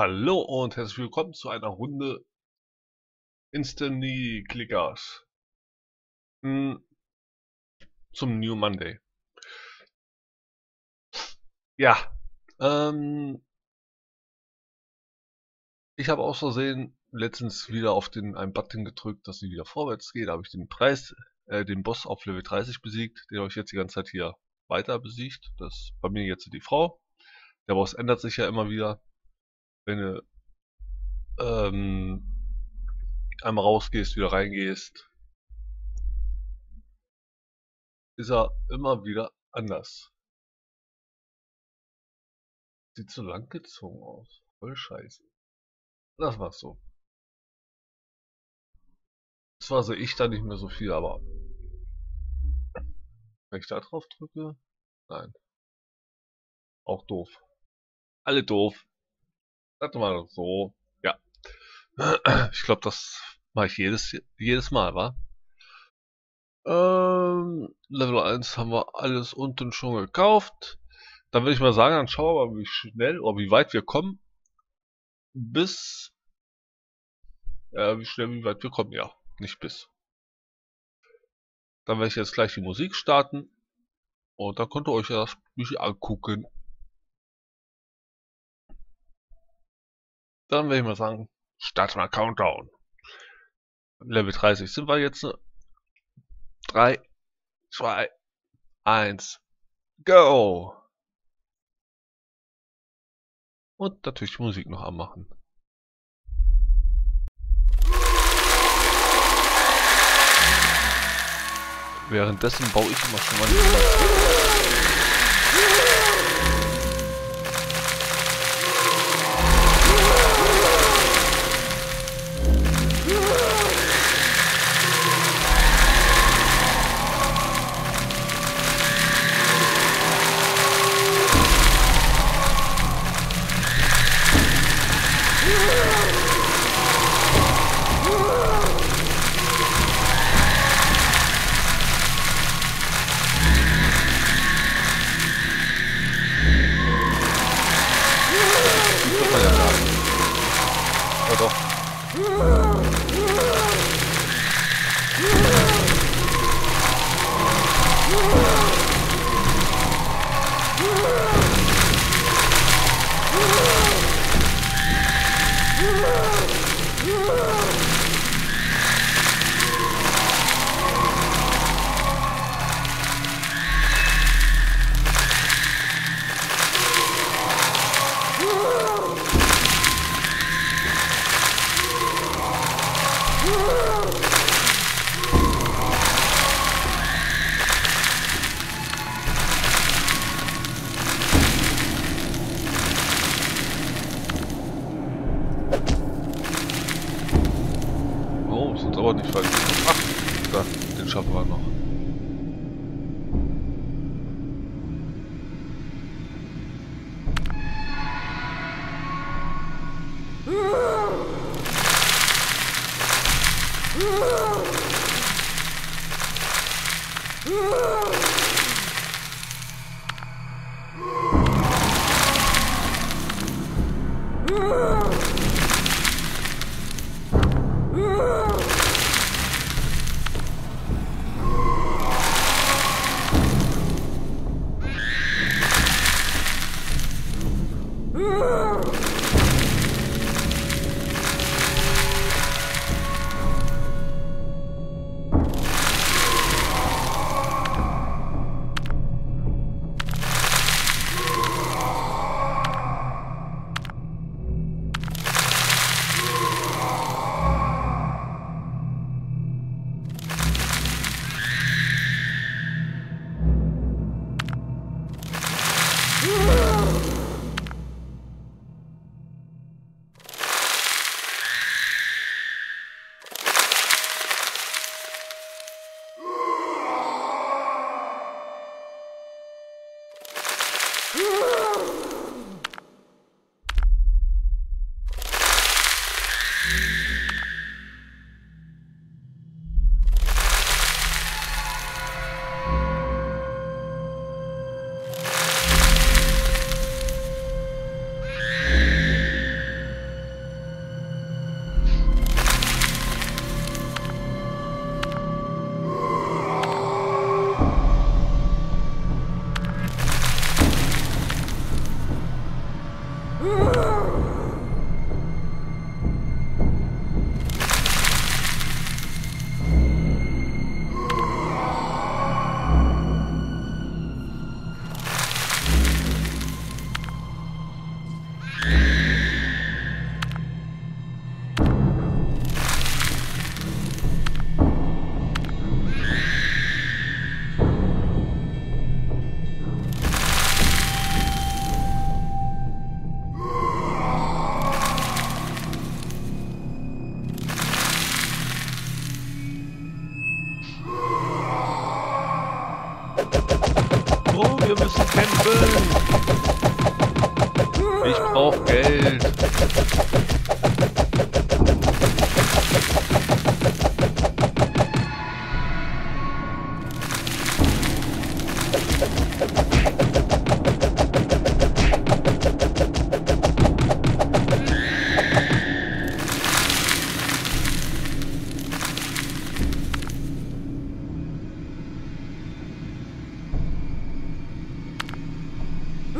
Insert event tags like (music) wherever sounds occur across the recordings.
Hallo und herzlich willkommen zu einer Runde Instantly Clickers hm, zum New Monday. Ja, ähm, ich habe aus Versehen letztens wieder auf den einen Button gedrückt, dass sie wieder vorwärts geht. Da habe ich den Preis, äh, den Boss auf Level 30 besiegt. Den ich jetzt die ganze Zeit hier weiter besiegt. Das ist bei mir jetzt die Frau. Der Boss ändert sich ja immer wieder wenn du ähm, einmal rausgehst, wieder reingehst, ist er immer wieder anders. Sieht so lang gezogen aus. Voll scheiße. Das war's so. Zwar sehe ich da nicht mehr so viel, aber wenn ich da drauf drücke, nein. Auch doof. Alle doof. Warte mal so. Ja. (clears throat) Ich glaube, das mache ich jedes, jedes Mal, wa? Ähm, Level 1 haben wir alles unten schon gekauft. Dann würde ich mal sagen, dann schauen wir mal, wie schnell oder wie weit wir kommen. Bis. Ja, wie schnell, wie weit wir kommen, ja. Nicht bis. Dann werde ich jetzt gleich die Musik starten. Und dann könnt ihr euch das mich angucken. Dann würde ich mal sagen, starten wir Countdown. Level 30 sind wir jetzt. 3, 2, 1, go! Und natürlich die Musik noch anmachen. Währenddessen baue ich immer schon mal Oh, ist uns aber nicht vergessen. Ach, da, den schaffen wir noch. Ugh! Ugh! (laughs) Oh, wir müssen kämpfen. Ich brauche Geld.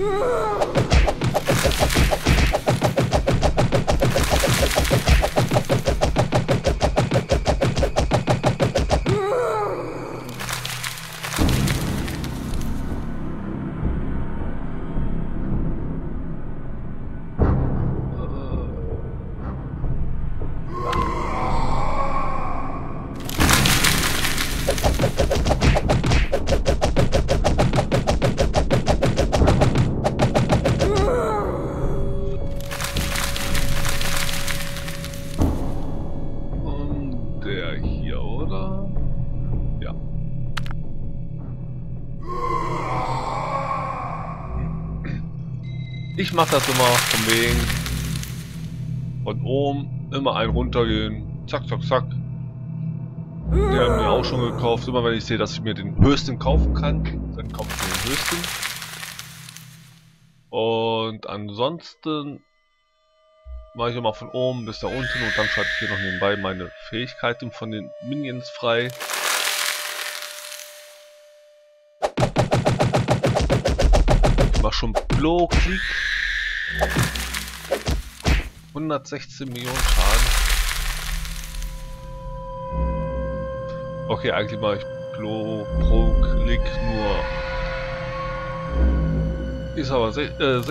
Ugh! Ich mach das immer von wegen von oben immer ein runtergehen. Zack, zack, zack. Die haben mir auch schon gekauft. Immer wenn ich sehe, dass ich mir den höchsten kaufen kann, dann kaufe ich mir den höchsten. Und ansonsten mache ich immer von oben bis da unten und dann schalte ich hier noch nebenbei meine Fähigkeiten von den Minions frei. Ich mache schon Blow-Krieg. 116 Millionen Schaden. Okay, eigentlich mache ich Blow pro Klick nur ist aber äh, 60.000,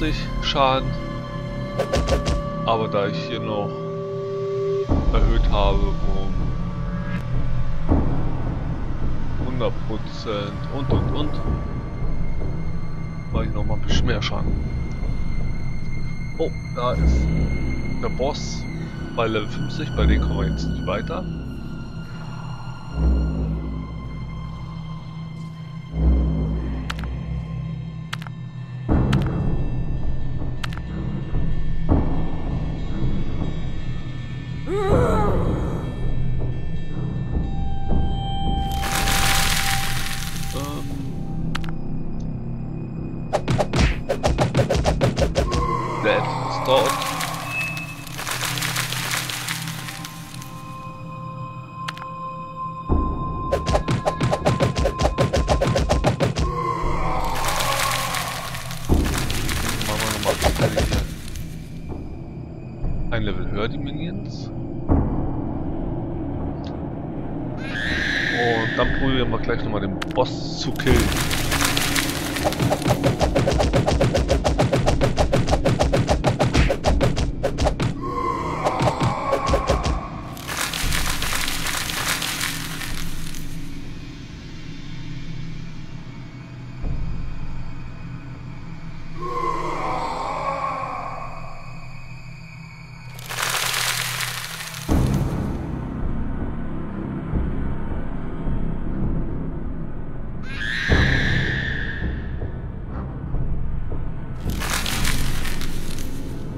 59.850 Schaden. Aber da ich hier noch erhöht habe um 100% und und und, mache ich noch mal ein bisschen mehr Schaden. Oh, da ist der Boss bei Level 50, bei dem kommen wir jetzt nicht weiter. Ein Level höher, die Minions. Und dann probieren wir gleich nochmal den Boss zu killen.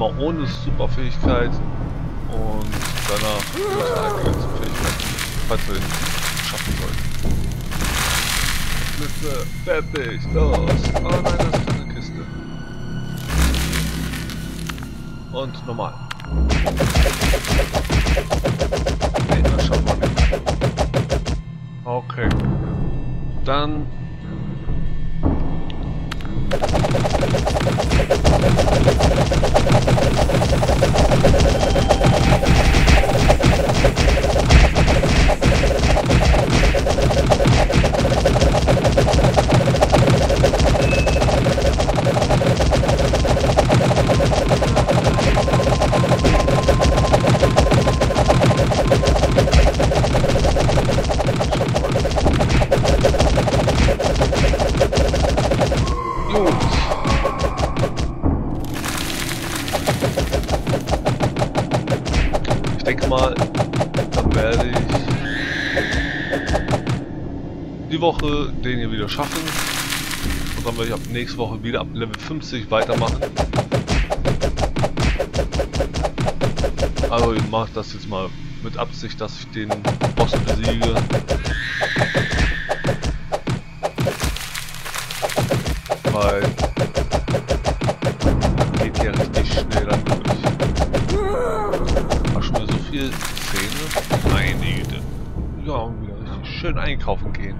einmal ohne Superfähigkeit und danach mit der Fähigkeit, falls wir den schaffen sollten. Blitze, fertig, los! Oh nein, das ist eine Kiste. Und normal. Nee, das schaffen wir nicht. Okay. Dann wieder schaffen. Und dann werde ich ab nächste Woche wieder ab Level 50 weitermachen. Also ich mache das jetzt mal mit Absicht, dass ich den Boss besiege. Weil geht ja richtig schnell dann viele Szene. Meine Güte. Ja, und wieder richtig schön einkaufen gehen.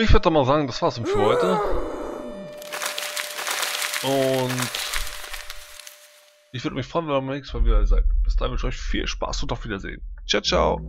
Ich würde mal sagen, das war's für heute. Und ich würde mich freuen, wenn ihr beim nächsten Mal wieder seid. Bis dahin wünsche ich euch viel Spaß und auf Wiedersehen. Ciao, ciao.